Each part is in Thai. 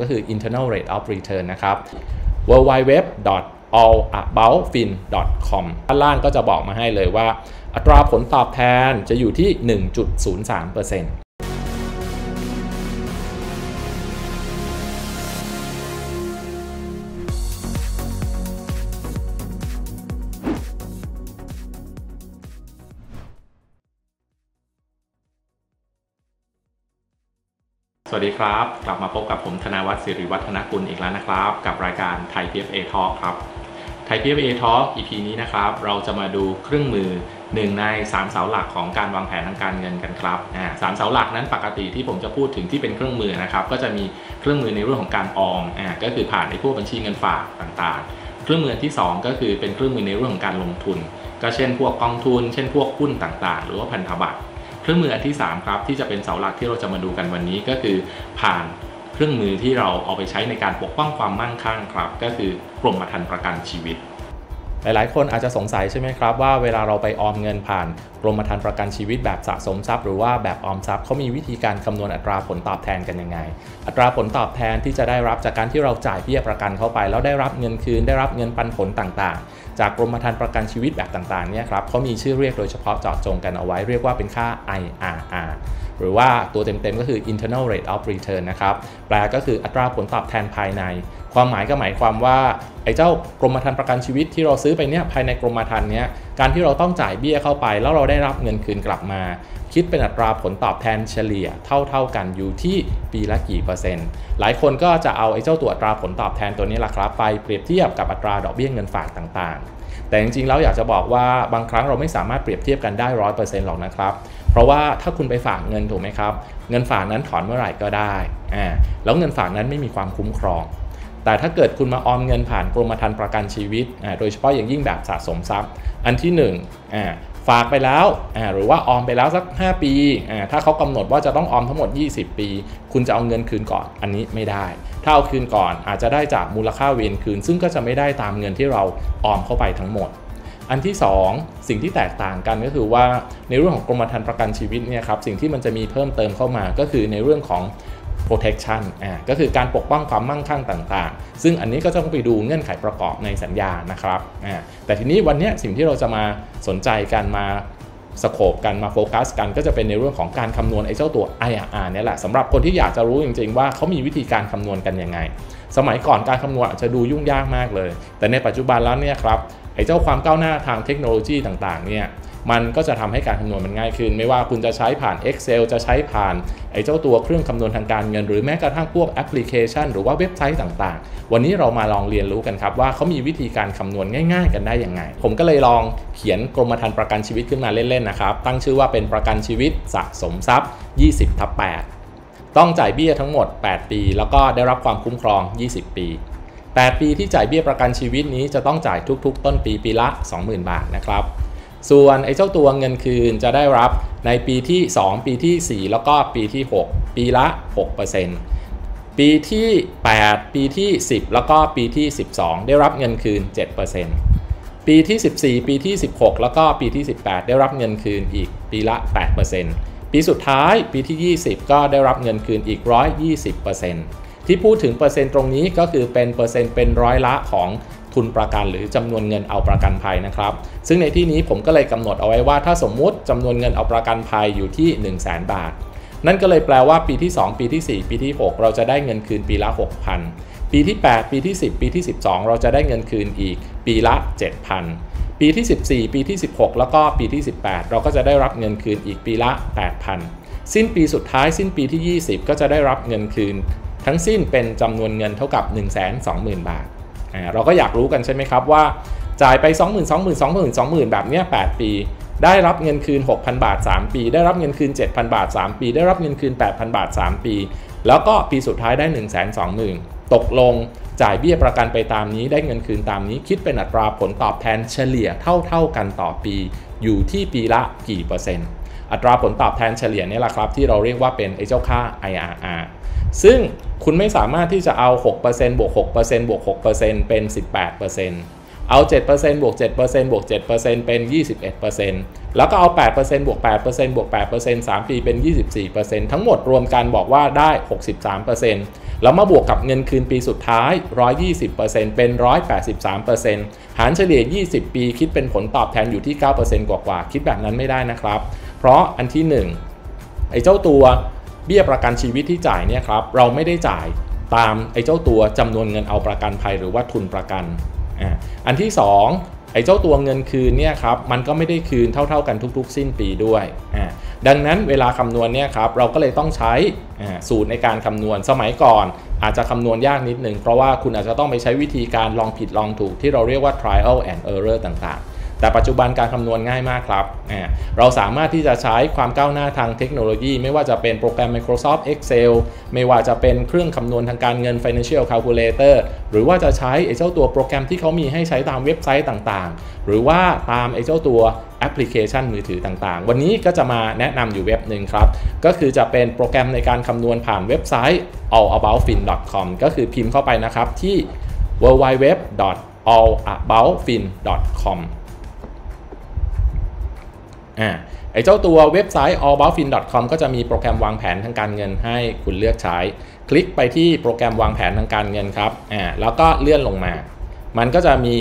ก็คือ internal rate of return นะครับ www allaboutfin.com ด้านล่างก็จะบอกมาให้เลยว่า อัตราผลตอบแทนจะอยู่ที่ 1.03% สวัสดีครับ กลับมาพบกับผมธนาวัฒน์สิริวัฒนกุลอีกแล้วนะครับ กับรายการไทย PFA Talk ครับไทย PFA Talk EP นี้นะครับ เราจะมาดูเครื่องมือหนึ่งใน 3 เสาหลักของการวางแผนทางการเงินกันครับอ่าสามเสาหลักนั้นปกติที่ผมจะพูดถึงที่เป็นเครื่องมือนะครับ ก็จะมีเครื่องมือในเรื่องของการออมอ่าก็คือผ่านในพวกบัญชีเงินฝากต่างๆ เครื่องมือที่ 2 ก็คือเป็นเครื่องมือในเรื่องของการลงทุน ก็เช่นพวกกองทุน เช่นพวกหุ้นต่างๆ หรือว่าพันธบัตร เครื่องมืออันที่ 3 ครับ ที่จะเป็นเสาหลักที่เราจะมาดูกันวันนี้ก็คือผ่านเครื่องมือที่เราเอาไปใช้ในการปกป้องความมั่งคั่งครับ ก็คือกรมธรรม์ประกันชีวิตหลายๆ คนอาจจะสงสัยใช่ไหมครับว่าเวลาเราไปออมเงินผ่านกรมธรรม์ประกันชีวิตแบบสะสมทรัพย์ หรือว่าแบบออมทรัพย์เขามีวิธีการคำนวณอัตราผลตอบแทนกันยังไง อัตราผลตอบแทนที่จะได้รับจากการที่เราจ่ายเบี้ยประกันเข้าไป แล้วได้รับเงินคืนได้รับเงินปันผลต่างๆ จากกรมธรรม์ประกันชีวิตแบบต่างๆเนี่ยครับเขามีชื่อเรียกโดยเฉพาะเจาะจงกันเอาไว้เรียกว่าเป็นค่า IRR หรือว่าตัวเต็มๆก็คือ internal rate of return นะครับ แปลก็คืออัตราผลตอบแทนภายใน ความหมายก็หมายความว่า ไอ้เจ้ากรมธรรม์ประกันชีวิตที่เราซื้อไปเนี่ยภายในกรมธรรม์เนี้ยการที่เราต้องจ่ายเบี้ยเข้าไป แล้วเราได้รับเงินคืนกลับมา คิดเป็นอัตราผลตอบแทนเฉลี่ยเท่าๆกันอยู่ที่ปีละกี่เปอร์เซ็นต์ หลายคนก็จะเอาไอ้เจ้าตัวอัตราผลตอบแทนตัวนี้แหละครับไปเปรียบเทียบกับอัตราดอกเบี้ยเงินฝากต่างๆ แต่จริงๆแล้วอยากจะบอกว่าบางครั้งเราไม่สามารถเปรียบเทียบกันได้ร้อยเปอร์เซ็นต์หรอกนะครับ เพราะว่าถ้าคุณไปฝากเงินถูกไหมครับ เงินฝากนั้นถอนเมื่อไหร่ก็ได้อ่าแล้วเงินฝากนั้นไม่มีความคุ้มครอง แต่ถ้าเกิดคุณมาออมเงินผ่านกรมธรรม์ประกันชีวิตอ่าโดยเฉพาะอย่างยิ่งแบบสะสมทรัพย์ อันที่1อ่าฝากไปแล้วอ่าหรือว่าออมไปแล้วสัก 5 ปีอ่าถ้าเขากำหนดว่าจะต้องออมทั้งหมด 20 ปี คุณจะเอาเงินคืนก่อนอันนี้ไม่ได้ ถ้าเอาคืนก่อนอาจจะได้จากมูลค่าเวนคืน ซึ่งก็จะไม่ได้ตามเงินที่เราออมเข้าไปทั้งหมด อันที่ 2 สิ่งที่แตกต่างกันก็คือว่าในเรื่องของกรมธรรม์ประกันชีวิตเนี่ยครับสิ่งที่มันจะมีเพิ่มเติมเข้ามาก็คือในเรื่องของ protection อ่าก็คือการปกป้องความมั่งคั่งต่างๆ ซึ่งอันนี้ก็ต้องไปดูเงื่อนไขประกอบในสัญญานะครับอ่าแต่ทีนี้วันนี้สิ่งที่เราจะมาสนใจกันมาสโคปกันมาโฟกัสกันก็จะเป็นในเรื่องของการคำนวณไอ้เจ้าตัว IRR เนี่ยแหละสำหรับคนที่อยากจะรู้จริง ๆ ว่าเขามีวิธีการคำนวณกันยังไง สมัยก่อนการคำนวณอาจจะดูยุ่งยากมากเลย แต่ในปัจจุบันแล้วเนี่ยครับ เจ้าความก้าวหน้าทางเทคโนโลยีต่างๆเนี่ยมันก็จะทำให้การคำนวณมันง่ายขึ้น ไม่ว่าคุณจะใช้ผ่าน Excel จะใช้ผ่านไอ้เจ้าตัวเครื่องคำนวณทางการเงิน หรือแม้กระทั่งพวกแอปพลิเคชัน หรือว่าเว็บไซต์ต่างๆ วันนี้เรามาลองเรียนรู้กันครับ ว่าเขามีวิธีการคำนวณง่าย ๆ กันได้ยังไง ผมก็เลยลองเขียนกรมธรรม์ประกันชีวิตขึ้นมาเล่นๆนะครับ ตั้งชื่อว่าเป็นประกันชีวิตสะสมทรัพย์ 20ทับ8ต้องจ่ายเบี้ยทั้งหมด 8 ปี แล้วก็ได้รับความคุ้มครอง 20 ปี 8 ปีที่จ่ายเบี้ยประกันชีวิตนี้จะต้องจ่ายทุกๆ ต้นปีปีละ 20,000 บาทนะครับ ส่วนไอ้เจ้าตัวเงินคืนจะได้รับในปีที่ 2 ปีที่ 4 แล้วก็ปีที่ 6 ปีละ 6%ปีที่ 8 ปีที่ 10 แล้วก็ปีที่ 12 ได้รับเงินคืน 7%ปีที่ 14 ปีที่ 16 แล้วก็ปีที่ 18 ได้รับเงินคืนอีกปีละ 8%ปีสุดท้ายปีที่ 20 ก็ได้รับเงินคืนอีก 120% ที่พูดถึงเปอร์เซ็นต์ตรงนี้ก็คือเป็นเปอร์เซ็นต์เป็นร้อยละของทุนประกันหรือจำนวนเงินเอาประกันภัยนะครับ ซึ่งในที่นี้ผมก็เลยกำหนดเอาไว้ว่า ถ้าสมมุติจำนวนเงินเอาประกันภัยอยู่ที่ 1 0 0 0 0แบาท นั่นก็เลยแปลว่าปีที่ 2 ปีที่ 4 ปีที่ 6 เราจะได้เงินคืนปีละ 6,000 ปีที่ 8 ปีที่ 10 ปีที่ 12 เราจะได้เงินคืนอีก ปีละ 7,000 ปีที่ 14 ปีที่ 16 แล้วก็ปีที่ 18 เราก็จะได้รับเงินคืนอีกปีละ 8,000 สิ้นปีสุดท้ายสิ้นปีที่ 20 ก็จะได้รับเงินคืน ทั้งสิ้นเป็นจำนวนเงินเท่ากับ 120,000 บาทเราก็อยากรู้กันใช่ไหมครับว่า จ่ายไป 20,000 20,000 20,000 20,000 แบบเนี้ย8ปี ได้รับเงินคืน 6,000 บาท 3 ปี ได้รับเงินคืน 7,000 บาท 3 ปี ได้รับเงินคืน 8,000 บาท 3 ปี แล้วก็ปีสุดท้ายได้ 120,000 ตกลงจ่ายเบี้ยประกันไปตามนี้ได้เงินคืนตามนี้ คิดเป็นอัตราผลตอบแทนเฉลี่ยเท่าๆกันต่อปี อยู่ที่ปีละกี่เปอร์เซ็นต์ อัตราผลตอบแทนเฉลี่ยนี่แหละครับที่เราเรียกว่าเป็นไอ้เจ้าค่า IRR ซึ่งคุณไม่สามารถที่จะเอา 6%บวก 6%บวก 6%เป็น 18%เอา 7%บวก 7%บวก 7%เป็น 21%แล้วก็เอา 8%บวก 8%บวก 8% 3 ปีเป็น 24%ทั้งหมดรวมกันบอกว่าได้ 63%แล้วมาบวกกับเงินคืนปีสุดท้าย 120%เป็น 183%หารเฉลี่ย 20 ปีคิดเป็นผลตอบแทนอยู่ที่ 9%กว่าๆ คิดแบบนั้นไม่ได้นะครับ เพราะอันที่ 1 ไอ้เจ้าตัว เบี้ยประกันชีวิตที่จ่ายเนี่ยครับเราไม่ได้จ่ายตามไอ้เจ้าตัวจำนวนเงินเอาประกันภัยหรือว่าทุนประกันอันที่ 2 ไอ้เจ้าตัวเงินคืนเนี่ยครับมันก็ไม่ได้คืนเท่า ๆกันทุก ๆ สิ้นปีด้วยดังนั้นเวลาคำนวณเนี่ยครับเราก็เลยต้องใช้สูตรในการคำนวณสมัยก่อน อาจจะคำนวณยากนิดนึงเพราะว่าคุณอาจจะต้องไปใช้วิธีการลองผิดลองถูกที่เราเรียกว่า trial and error ต่างๆ แต่ปัจจุบันการคำนวณง่ายมากครับ เราสามารถที่จะใช้ความก้าวหน้าทางเทคโนโลยี ไม่ว่าจะเป็นโปรแกรม Microsoft Excel ไม่ว่าจะเป็นเครื่องคำนวณทางการเงิน Financial Calculator หรือว่าจะใช้ไอ้เจ้าตัวโปรแกรมที่เขามีให้ใช้ตามเว็บไซต์ต่างๆ หรือว่าตามไอ้เจ้าตัวแอปพลิเคชันมือถือต่างๆ วันนี้ก็จะมาแนะนำอยู่เว็บหนึ่งครับ ก็คือจะเป็นโปรแกรมในการคำนวณผ่านเว็บไซต์ allaboutfin.com ก็คือพิมพ์เข้าไปนะครับที่ www.allaboutfin.com อ่าไอ้เจ้าตัวเว็บไซต์ allaboutfin.com ก็จะมีโปรแกรมวางแผนทางการเงินให้คุณเลือกใช้ คลิกไปที่โปรแกรมวางแผนทางการเงินครับอ่าแล้วก็เลื่อนลงมา มันก็จะมี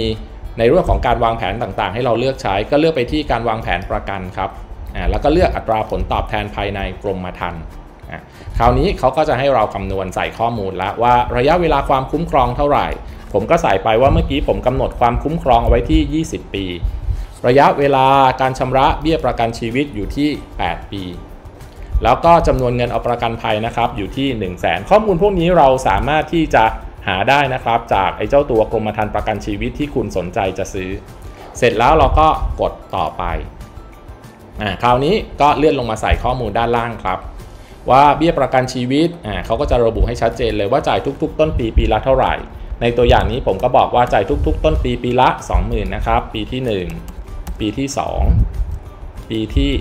ในเรื่องของการวางแผนต่างๆ ให้เราเลือกใช้ ก็เลือกไปที่การวางแผนประกันครับอ่าแล้วก็เลือกอัตราผลตอบแทนภายในกรมธรรม์คราวนี้เขาก็จะให้เราคำนวณใส่ข้อมูลแล้วว่าระยะเวลาความคุ้มครองเท่าไหร่ ผมก็ใส่ไปว่าเมื่อกี้ผมกำหนดความคุ้มครองเอาไว้ที่ 20 ปี ระยะเวลาการชำระเบี้ยประกันชีวิตอยู่ที่ 8 ปี แล้วก็จำนวนเงินเอาประกันภัยนะครับอยู่ที่ 1 0 0 0 0แสนข้อมูลพวกนี้เราสามารถที่จะหาได้นะครับจากไอ้เจ้าตัวกรมธรรม์ประกันชีวิตที่คุณสนใจจะซื้อ เสร็จแล้วเราก็กดต่อไปอ่าคราวนี้ก็เลื่อนลงมาใส่ข้อมูลด้านล่างครับ ว่าเบี้ยประกันชีวิตอ่าเขาก็จะระบุให้ชัดเจนเลยว่าจ่ายทุก ๆ ต้นปีปีละเท่าไหร่ ในตัวอย่างนี้ผมก็บอกว่าจ่ายทุก ๆ ต้นปีปีละ 20,000นะครับปีที่ 1 ปีที่ 2 ปีที่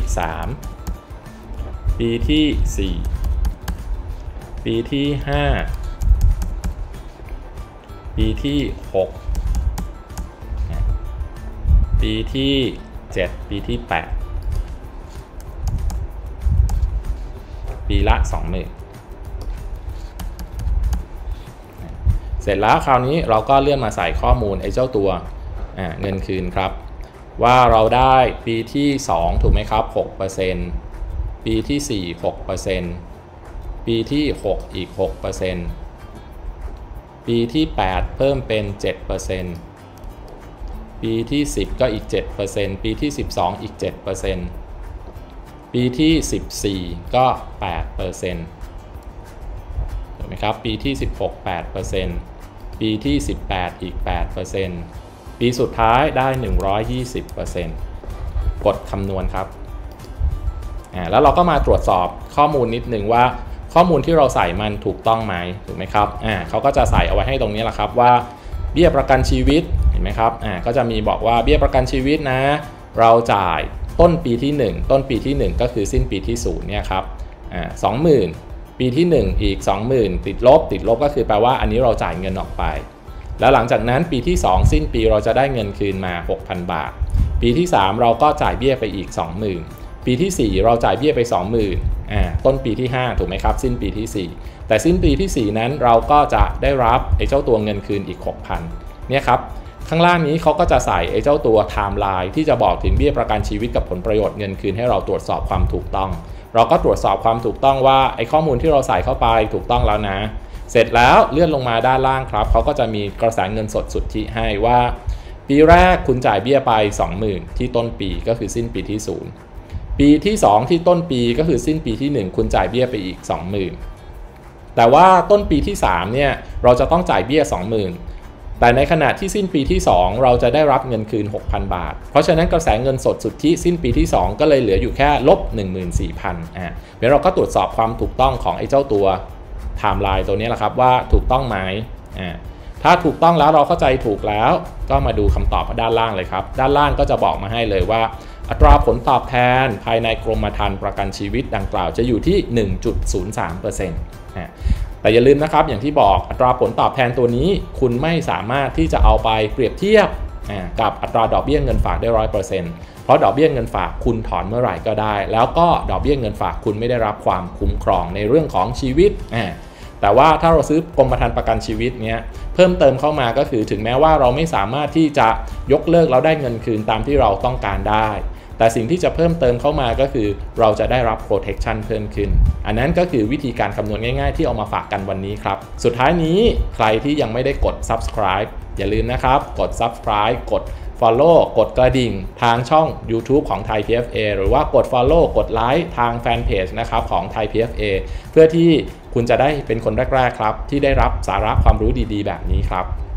3 ปีที่ 4 ปีที่ 5 ปีที่ 6 ปีที่ 7 ปีที่ 8 ปีละ 20,000เสร็จแล้วคราวนี้เราก็เลื่อนมาใส่ข้อมูลไอ้เจ้าตัวเงินคืนครับ ว่าเราได้ปีที่ 2 ถูกไหมครับ 6%ปีที่ 4 6%ปีที่ 6 อีก 6%ปีที่ 8 เพิ่มเป็น 7%ปีที่ 10 ก็อีก 7%ปีที่ 12 อีก 7%ปีที่ 14 ก็ 8%ถูกไหมครับ ปีที่ 16 8%ปีที่ 18 อีก 8% ปีสุดท้ายได้ 120%กดคำนวณครับ แล้วเราก็มาตรวจสอบข้อมูลนิดนึงว่าข้อมูลที่เราใส่มันถูกต้องไหมถูกไหมครับอ่าเขาก็จะใส่เอาไว้ให้ตรงนี้แหละครับว่าเบี้ยประกันชีวิตเห็นไหมครับอ่าก็จะมีบอกว่าเบี้ยประกันชีวิตนะ เราจ่ายต้นปีที่ 1 ต้นปีที่ 1 ก็คือสิ้นปีที่0เนี่ยครับอ่าสองหมื่นปีที่ 1 อีก 20,000 ติดลบ ติดลบก็คือแปลว่าอันนี้เราจ่ายเงินออกไป แล้วหลังจากนั้นปีที่ 2 สิ้นปีเราจะได้เงินคืนมา 6,000 บาท ปีที่ 3 เราก็จ่ายเบี้ยไปอีก 20,000 ปีที่ 4 เราจ่ายเบี้ยไป 20,000อ่าต้นปีที่ 5 ถูกไหมครับ สิ้นปีที่ 4 แต่สิ้นปีที่ 4 นั้นเราก็จะได้รับไอ้เจ้าตัวเงินคืนอีก 6,000เนี่ยครับข้างล่างนี้เขาก็จะใส่ไอ้เจ้าตัวไทม์ไลน์ที่จะบอกถึงเบี้ยประกันชีวิตกับผลประโยชน์เงินคืนให้เราตรวจสอบความถูกต้อง เราก็ตรวจสอบความถูกต้องว่าไอ้ข้อมูลที่เราใส่เข้าไปถูกต้องแล้วนะ เสร็จแล้วเลื่อนลงมาด้านล่างครับเขาก็จะมีกระแสเงินสดสุทธิให้ว่า ปีแรกคุณจ่ายเบี้ยไป 20,000 ที่ต้นปีก็คือสิ้นปีที่ 0 ปีที่ 2 ที่ต้นปีก็คือสิ้นปีที่ 1 คุณจ่ายเบี้ยไปอีก 20,000 แต่ว่าต้นปีที่3เนี่ยเราจะต้องจ่ายเบี้ย 20,000 แต่ในขณะที่สิ้นปีที่ 2 เราจะได้รับเงินคืน 6,000 บาท เพราะฉะนั้นกระแสเงินสดสุทธิสิ้นปีที่ 2 ก็เลยเหลืออยู่แค่ลบ14,000อ่าเดี๋ยวเราก็ตรวจสอบความถูกต้องของไอ้เจ้าตัว ไทม์ไลน์ตัวนี้แหละครับว่าถูกต้องไหมอ่าถ้าถูกต้องแล้วเราเข้าใจถูกแล้ว ก็มาดูคำตอบด้านล่างเลยครับ ด้านล่างก็จะบอกมาให้เลยว่า อัตราผลตอบแทนภายในกรมธรรม์ประกันชีวิตดังกล่าวจะอยู่ที่ 1.03%นะแต่อย่าลืมนะครับอย่างที่บอกอัตราผลตอบแทนตัวนี้ คุณไม่สามารถที่จะเอาไปเปรียบเทียบอ่ากับอัตราดอกเบี้ยเงินฝากได้ร้อยเปอร์เซ็นต์เพราะดอกเบี้ยเงินฝากคุณถอนเมื่อไหร่ก็ได้ แล้วก็ดอกเบี้ยเงินฝากคุณไม่ได้รับความคุ้มครองในเรื่องของชีวิตอ่า แต่ว่าถ้าเราซื้อกรมธรรม์ประกันชีวิตเนี้ยเพิ่มเติมเข้ามาก็คือถึงแม้ว่าเราไม่สามารถที่จะยกเลิกแล้วได้เงินคืนตามที่เราต้องการได้ แต่สิ่งที่จะเพิ่มเติมเข้ามาก็คือ เราจะได้รับ protection เพิ่มขึ้น อันนั้นก็คือวิธีการคำนวณง่าย ๆ ที่เอามาฝากกันวันนี้ครับ สุดท้ายนี้ใครที่ยังไม่ได้กด subscribe อย่าลืมนะครับ กด subscribe กด follow กดกระดิ่งทางช่อง YouTube ของ Thai PFA หรือว่ากด follow กดไลค์ทางแฟนเพจนะครับของ Thai PFA เพื่อที่ คุณจะได้เป็นคนแรกๆครับ ที่ได้รับสาระความรู้ดีๆ แบบนี้ครับ